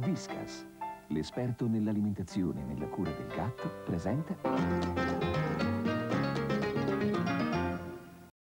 Viscas, l'esperto nell'alimentazione e nella cura del gatto, presenta...